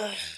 Ugh.